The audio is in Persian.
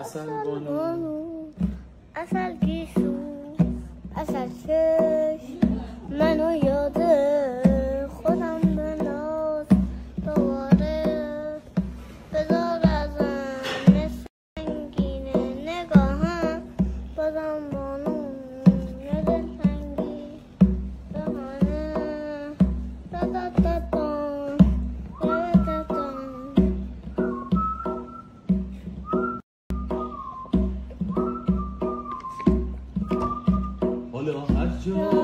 اصل بانو اصل گیسو. اصل چش منو یاده little I show.